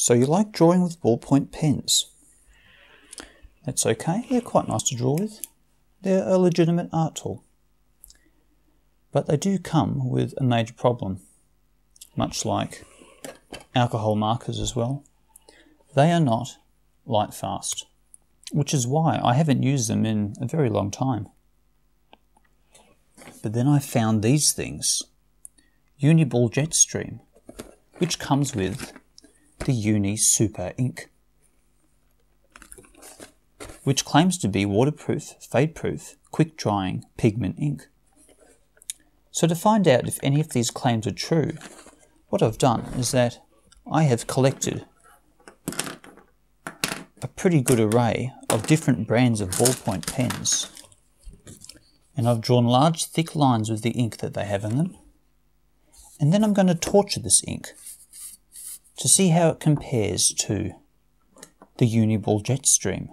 So you like drawing with ballpoint pens? That's okay, they're quite nice to draw with. They're a legitimate art tool. But they do come with a major problem, much like alcohol markers as well. They are not light fast, which is why I haven't used them in a very long time. But then I found these things, Uniball Jetstream, which comes with the Uni Super ink, which claims to be waterproof, fade-proof, quick-drying pigment ink. So to find out if any of these claims are true, what I've done is that I have collected a pretty good array of different brands of ballpoint pens. And I've drawn large thick lines with the ink that they have in them. And then I'm going to torture this ink to see how it compares to the Uniball Jetstream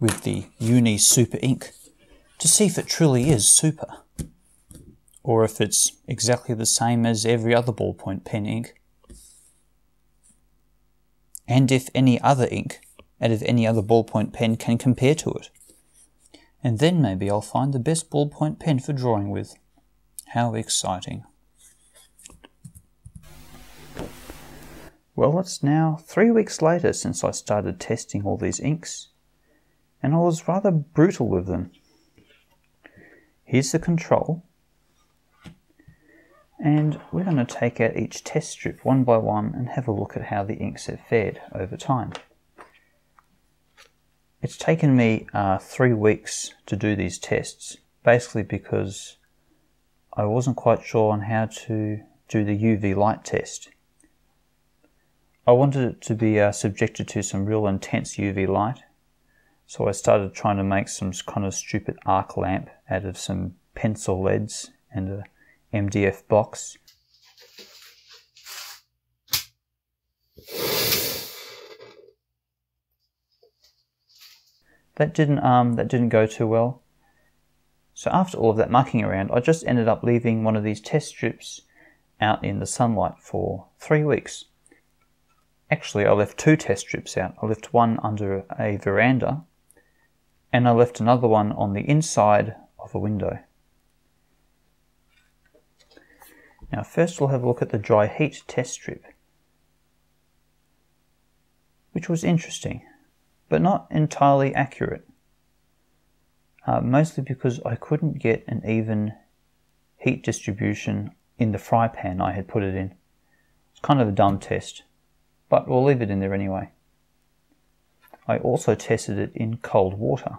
with the Uni Super ink to see if it truly is super or if it's exactly the same as every other ballpoint pen ink and if any other ink out of any other ballpoint pen can compare to it. And then maybe I'll find the best ballpoint pen for drawing with. How exciting. Well, it's now three weeks later since I started testing all these inks, and I was rather brutal with them. Here's the control, and we're going to take out each test strip one by one and have a look at how the inks have fared over time. It's taken me uh, three weeks to do these tests, basically because I wasn't quite sure on how to do the UV light test. I wanted it to be uh, subjected to some real intense UV light. So I started trying to make some kind of stupid arc lamp out of some pencil leads and a MDF box. That didn't um that didn't go too well. So after all of that mucking around, I just ended up leaving one of these test strips out in the sunlight for three weeks. Actually, I left two test strips out. I left one under a veranda and I left another one on the inside of a window. Now first we'll have a look at the dry heat test strip, which was interesting, but not entirely accurate. Uh, mostly because I couldn't get an even heat distribution in the fry pan I had put it in. It's kind of a dumb test but we'll leave it in there anyway. I also tested it in cold water.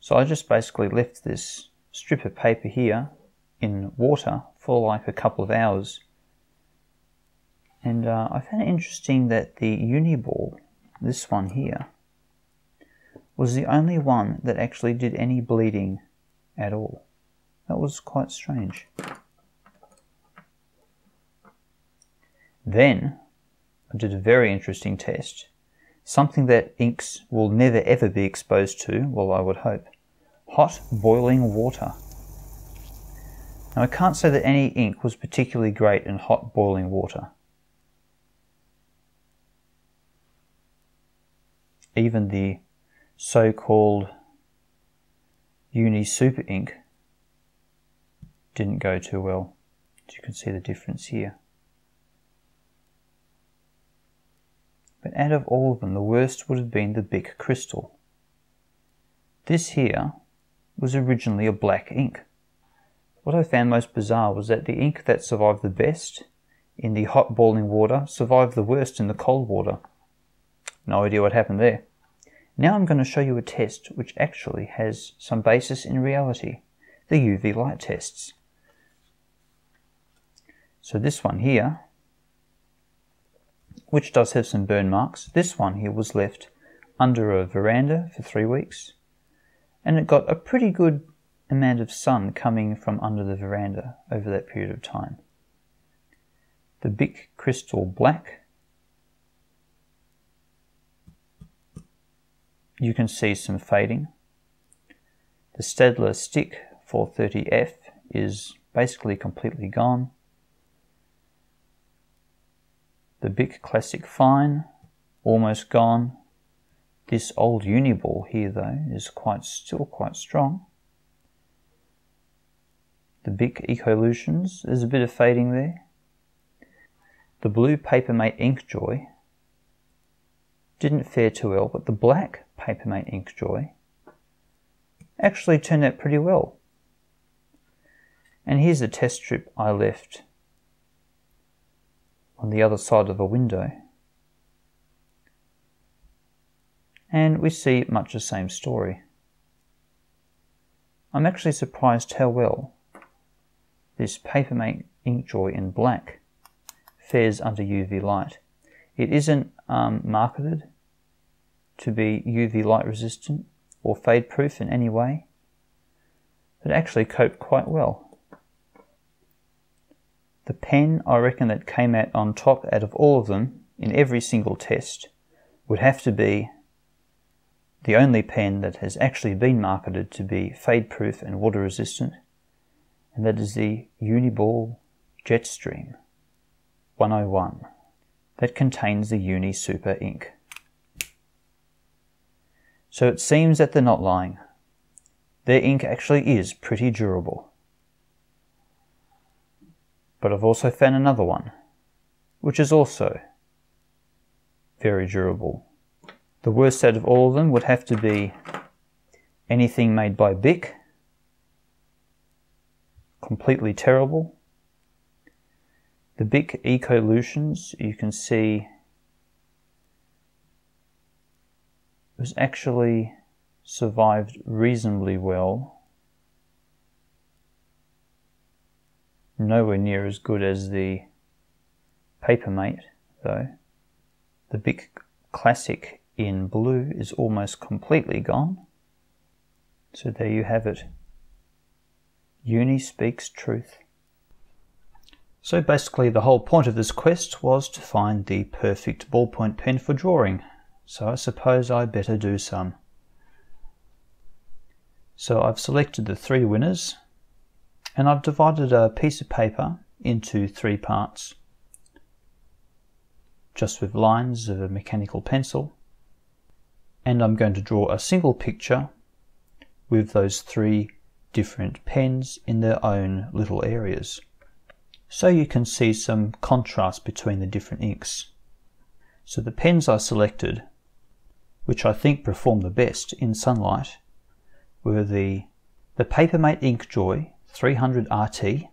So I just basically left this strip of paper here in water for like a couple of hours. And uh, I found it interesting that the Uniball, this one here, was the only one that actually did any bleeding at all. That was quite strange. Then I did a very interesting test. Something that inks will never ever be exposed to, well I would hope. Hot boiling water. Now I can't say that any ink was particularly great in hot boiling water. Even the so-called Uni Super ink didn't go too well. As you can see the difference here. But out of all of them the worst would have been the Bic Crystal. This here was originally a black ink. What I found most bizarre was that the ink that survived the best in the hot boiling water survived the worst in the cold water. No idea what happened there. Now I'm going to show you a test which actually has some basis in reality, the UV light tests. So this one here which does have some burn marks. This one here was left under a veranda for three weeks, and it got a pretty good amount of sun coming from under the veranda over that period of time. The Bic Crystal Black, you can see some fading. The Staedtler Stick 430F is basically completely gone. The Bic Classic Fine, almost gone. This old Uniball here though is quite still quite strong. The Bic Ecolutions, there's a bit of fading there. The blue Papermate Inkjoy didn't fare too well, but the black Papermate Inkjoy actually turned out pretty well. And here's a test strip I left on the other side of a window. And we see much the same story. I'm actually surprised how well this Papermate Inkjoy in black fares under UV light. It isn't um, marketed to be UV light resistant or fade proof in any way, but actually coped quite well. Pen I reckon that came out on top out of all of them in every single test would have to be the only pen that has actually been marketed to be fade proof and water resistant, and that is the Uniball Jetstream 101 that contains the Uni Super ink. So it seems that they're not lying. Their ink actually is pretty durable. But I've also found another one, which is also very durable. The worst out of all of them would have to be anything made by Bic. Completely terrible. The Bic Ecolutions, you can see was actually survived reasonably well. Nowhere near as good as the Papermate, though. The Bic Classic in blue is almost completely gone. So there you have it. Uni speaks truth. So basically the whole point of this quest was to find the perfect ballpoint pen for drawing so I suppose I better do some. So I've selected the three winners and I've divided a piece of paper into three parts just with lines of a mechanical pencil and I'm going to draw a single picture with those three different pens in their own little areas so you can see some contrast between the different inks. So the pens I selected which I think performed the best in sunlight, were the, the Papermate Inkjoy 300 RT,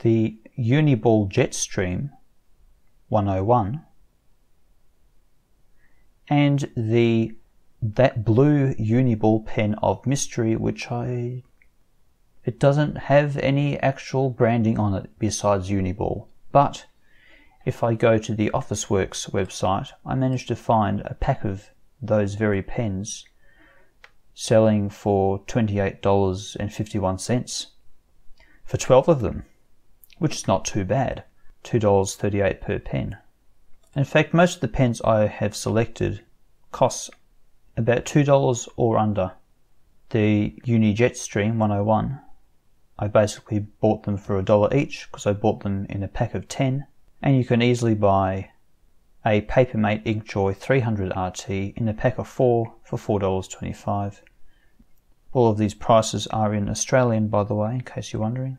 the Uniball Jetstream 101, and the that blue Uniball pen of mystery, which I it doesn't have any actual branding on it besides Uniball, but if I go to the Officeworks website, I managed to find a pack of those very pens selling for $28.51 for 12 of them, which is not too bad. $2.38 per pen. In fact, most of the pens I have selected cost about $2 or under. The Uni Jetstream 101, I basically bought them for a dollar each because I bought them in a pack of 10 and you can easily buy a Papermate Inkjoy 300 RT in a pack of four for $4.25. All of these prices are in Australian, by the way, in case you're wondering.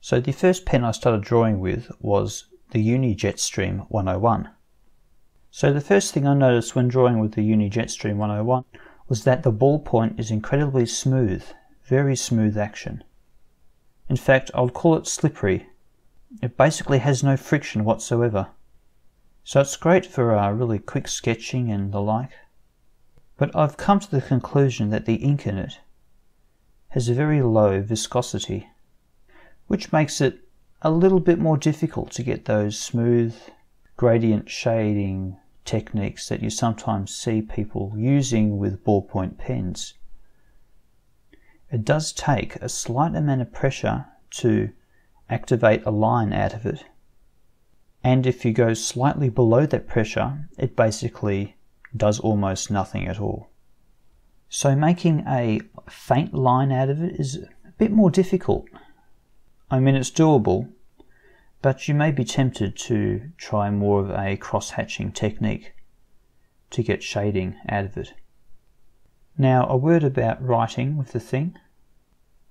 So the first pen I started drawing with was the Uni Jetstream 101. So the first thing I noticed when drawing with the Uni Jetstream 101 was that the ballpoint is incredibly smooth, very smooth action. In fact, I would call it slippery it basically has no friction whatsoever. So it's great for uh, really quick sketching and the like. But I've come to the conclusion that the ink in it has a very low viscosity, which makes it a little bit more difficult to get those smooth gradient shading techniques that you sometimes see people using with ballpoint pens. It does take a slight amount of pressure to activate a line out of it. And if you go slightly below that pressure, it basically does almost nothing at all. So making a faint line out of it is a bit more difficult. I mean, it's doable, but you may be tempted to try more of a cross-hatching technique to get shading out of it. Now, a word about writing with the thing.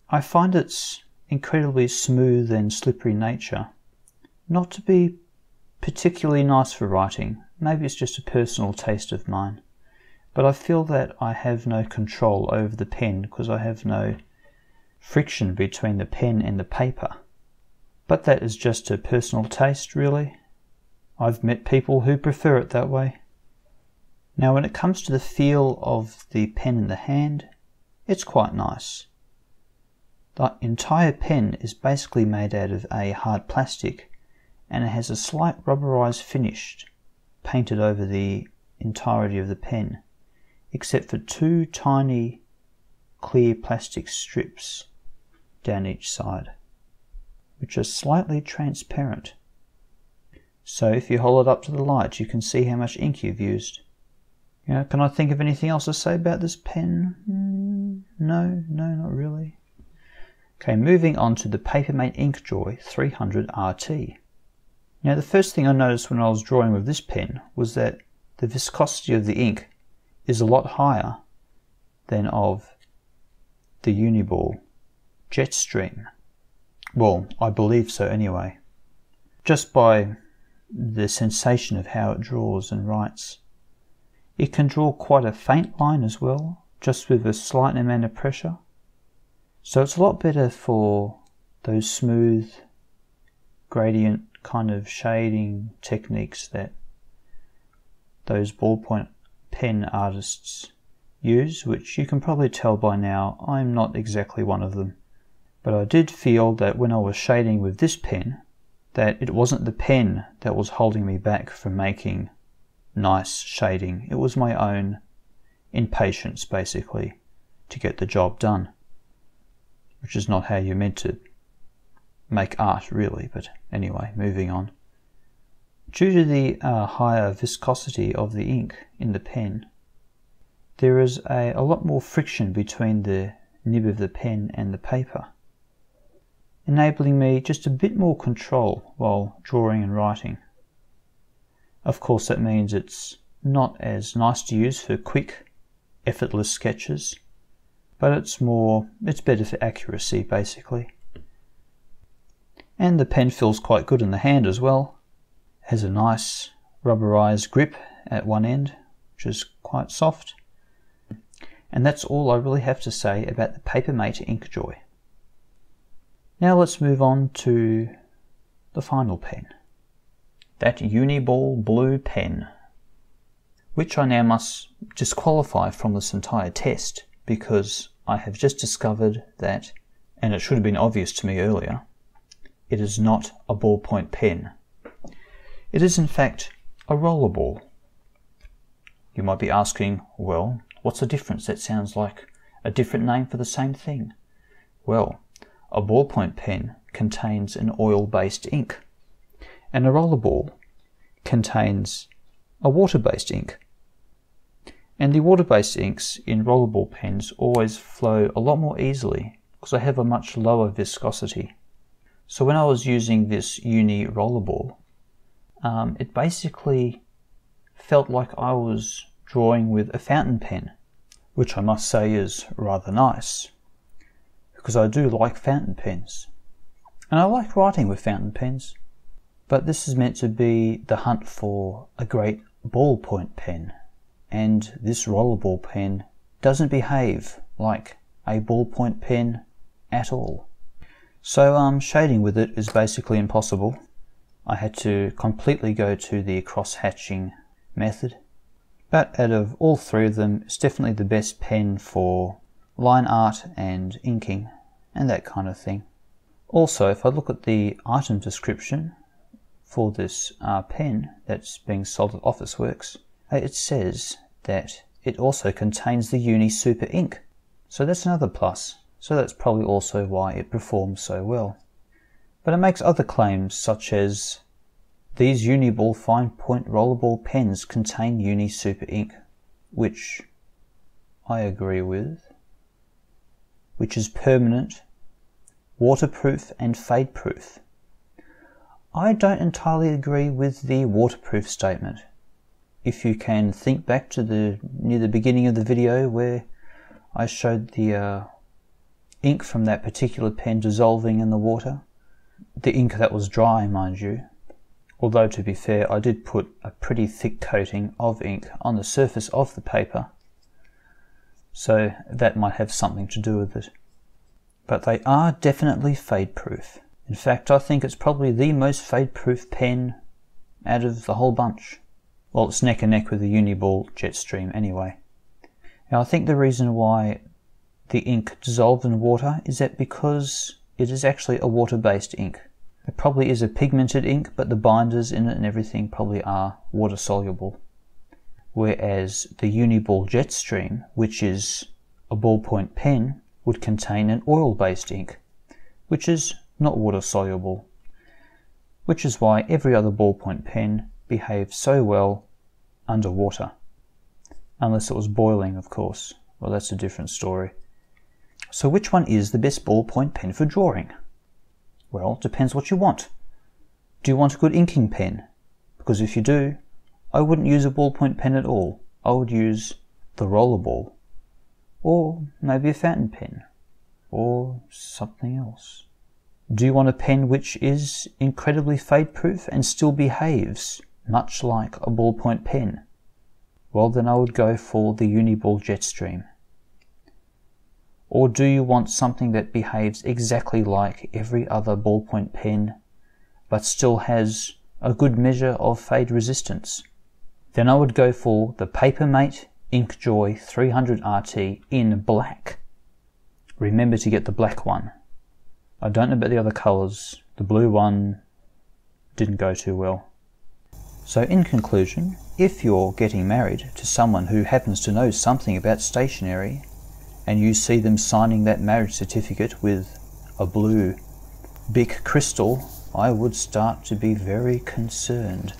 I find its incredibly smooth and slippery nature not to be particularly nice for writing. Maybe it's just a personal taste of mine. But I feel that I have no control over the pen because I have no friction between the pen and the paper. But that is just a personal taste, really. I've met people who prefer it that way. Now, when it comes to the feel of the pen in the hand, it's quite nice. The entire pen is basically made out of a hard plastic and it has a slight rubberized finish painted over the entirety of the pen, except for two tiny clear plastic strips down each side which are slightly transparent. So if you hold it up to the light, you can see how much ink you've used. You know, can I think of anything else to say about this pen? Mm, no, no, not really. Okay, moving on to the Papermate Inkjoy 300 RT. Now the first thing I noticed when I was drawing with this pen was that the viscosity of the ink is a lot higher than of the Uniball Jetstream. Well, I believe so anyway. Just by the sensation of how it draws and writes. It can draw quite a faint line as well, just with a slight amount of pressure. So it's a lot better for those smooth gradient kind of shading techniques that those ballpoint pen artists use, which you can probably tell by now I'm not exactly one of them. But I did feel that when I was shading with this pen, that it wasn't the pen that was holding me back from making nice shading. It was my own impatience, basically, to get the job done. Which is not how you're meant to make art, really, but anyway, moving on. Due to the uh, higher viscosity of the ink in the pen, there is a, a lot more friction between the nib of the pen and the paper enabling me just a bit more control while drawing and writing. Of course that means it's not as nice to use for quick, effortless sketches, but it's more, it's better for accuracy basically. And the pen feels quite good in the hand as well. It Has a nice rubberized grip at one end, which is quite soft. And that's all I really have to say about the Papermate Inkjoy. Now let's move on to the final pen. That Uniball blue pen, which I now must disqualify from this entire test because I have just discovered that, and it should have been obvious to me earlier, it is not a ballpoint pen. It is in fact a rollerball. You might be asking, well, what's the difference? That sounds like a different name for the same thing. Well, a ballpoint pen contains an oil-based ink, and a rollerball contains a water-based ink. And the water-based inks in rollerball pens always flow a lot more easily because they have a much lower viscosity. So when I was using this Uni rollerball, um, it basically felt like I was drawing with a fountain pen, which I must say is rather nice because I do like fountain pens. And I like writing with fountain pens. But this is meant to be the hunt for a great ballpoint pen. And this rollerball pen doesn't behave like a ballpoint pen at all. So um, shading with it is basically impossible. I had to completely go to the cross-hatching method. But out of all three of them, it's definitely the best pen for line art and inking and that kind of thing. Also, if I look at the item description for this uh, pen that's being sold at Officeworks, uh, it says that it also contains the Uni Super ink. So that's another plus. So that's probably also why it performs so well. But it makes other claims such as these Uniball fine point rollerball pens contain Uni Super ink, which I agree with, which is permanent waterproof and fade proof. I don't entirely agree with the waterproof statement. If you can think back to the near the beginning of the video where I showed the uh, ink from that particular pen dissolving in the water, the ink that was dry, mind you. Although to be fair, I did put a pretty thick coating of ink on the surface of the paper, so that might have something to do with it. But they are definitely fade proof. In fact, I think it's probably the most fade-proof pen out of the whole bunch. Well, it's neck and neck with the Uniball Jetstream anyway. Now, I think the reason why the ink dissolved in water is that because it is actually a water-based ink. It probably is a pigmented ink, but the binders in it and everything probably are water-soluble. Whereas the Uniball Jetstream, which is a ballpoint pen, would contain an oil-based ink, which is not water soluble, which is why every other ballpoint pen behaves so well underwater. Unless it was boiling, of course. Well, that's a different story. So which one is the best ballpoint pen for drawing? Well, depends what you want. Do you want a good inking pen? Because if you do, I wouldn't use a ballpoint pen at all. I would use the rollerball. Or maybe a fountain pen. Or something else. Do you want a pen which is incredibly fade proof and still behaves much like a ballpoint pen? Well, then I would go for the Uniball Jetstream. Or do you want something that behaves exactly like every other ballpoint pen but still has a good measure of fade resistance? Then I would go for the Papermate Inkjoy 300 RT in black. Remember to get the black one. I don't know about the other colours. The blue one didn't go too well. So in conclusion, if you're getting married to someone who happens to know something about stationery and you see them signing that marriage certificate with a blue Bic crystal, I would start to be very concerned.